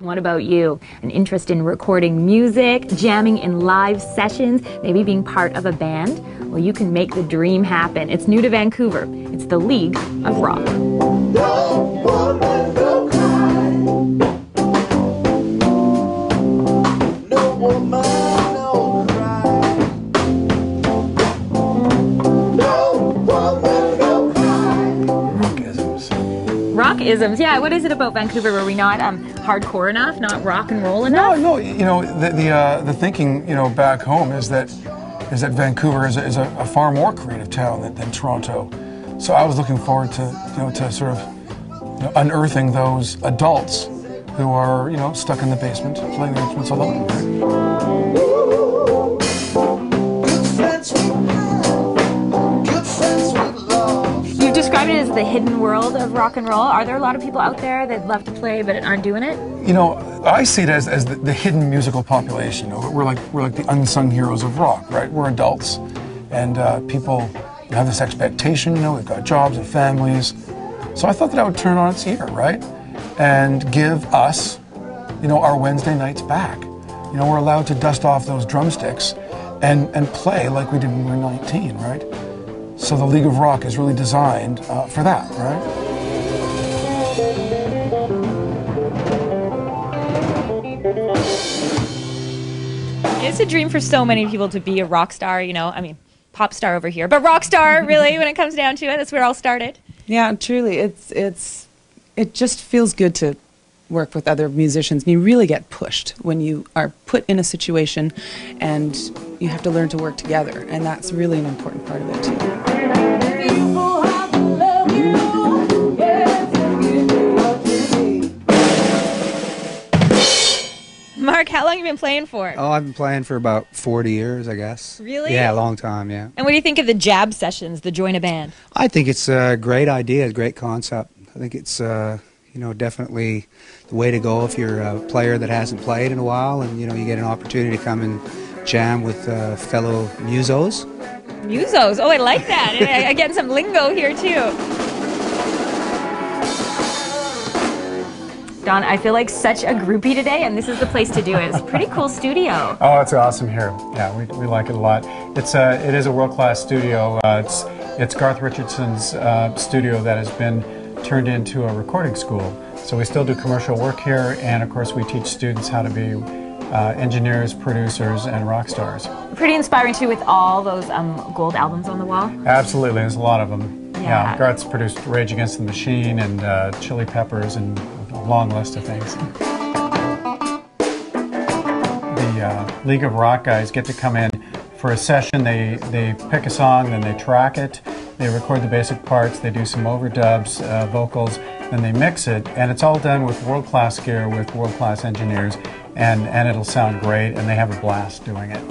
What about you? An interest in recording music, jamming in live sessions, maybe being part of a band? Well, you can make the dream happen. It's new to Vancouver. It's the League of Rock. Rock isms, yeah. What is it about Vancouver? Were we not um, hardcore enough, not rock and roll enough? No, no. You know, the the, uh, the thinking, you know, back home is that is that Vancouver is a, is a, a far more creative town than, than, Toronto. So I was looking forward to you know to sort of you know, unearthing those adults who are you know stuck in the basement playing their instruments alone. Describe it as the hidden world of rock and roll. Are there a lot of people out there that love to play but aren't doing it? You know, I see it as, as the, the hidden musical population. You know, we're like we're like the unsung heroes of rock, right? We're adults, and uh, people have this expectation. You know, we've got jobs and families. So I thought that I would turn on its ear, right, and give us, you know, our Wednesday nights back. You know, we're allowed to dust off those drumsticks and and play like we did when we were 19, right? So the League of Rock is really designed uh, for that, right? It's a dream for so many people to be a rock star, you know. I mean, pop star over here, but rock star, really, when it comes down to it. That's where it all started. Yeah, truly. It's, it's, it just feels good to work with other musicians. You really get pushed when you are put in a situation and you have to learn to work together, and that's really an important part of it too. Marc, how long have you been playing for? Oh, I've been playing for about 40 years, I guess. Really? Yeah, a long time, yeah. And what do you think of the jab sessions, the join a band? I think it's a great idea, a great concept. I think it's, uh, you know, definitely the way to go if you're a player that hasn't played in a while and, you know, you get an opportunity to come and jam with uh, fellow musos. Musos? Oh, I like that. I, I get some lingo here, too. Don, I feel like such a groupie today, and this is the place to do it. It's a pretty cool studio. Oh, it's awesome here. Yeah, we, we like it a lot. It's a, it is a world-class studio. Uh, it's, it's Garth Richardson's uh, studio that has been turned into a recording school. So we still do commercial work here, and of course we teach students how to be uh, engineers, producers, and rock stars. Pretty inspiring too with all those um, gold albums on the wall. Absolutely, there's a lot of them. Yeah, yeah Garth's produced Rage Against the Machine and uh, Chili Peppers and a long list of things. The uh, League of Rock guys get to come in for a session. They, they pick a song, then they track it, they record the basic parts, they do some overdubs, uh, vocals, then they mix it, and it's all done with world-class gear with world-class engineers, and, and it'll sound great, and they have a blast doing it.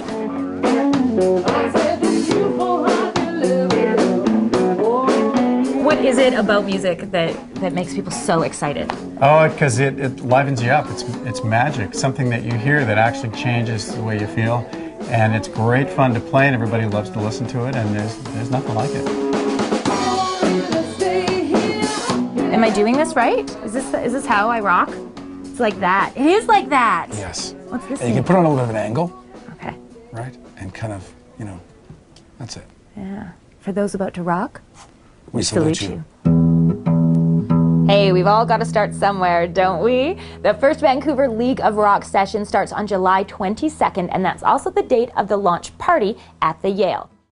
What is it about music that, that makes people so excited? Oh, because it, it livens you up. It's, it's magic, something that you hear that actually changes the way you feel. And it's great fun to play, and everybody loves to listen to it, and there's, there's nothing like it. Am I doing this right? Is this, is this how I rock? It's like that. It is like that. Yes. What's this? And you can put on a little bit of an angle. Okay. Right? And kind of, you know, that's it. Yeah. For those about to rock, we salute, you. you. Hey, we've all got to start somewhere, don't we? The first Vancouver League of Rock session starts on July 22nd, and that's also the date of the launch party at the Yale.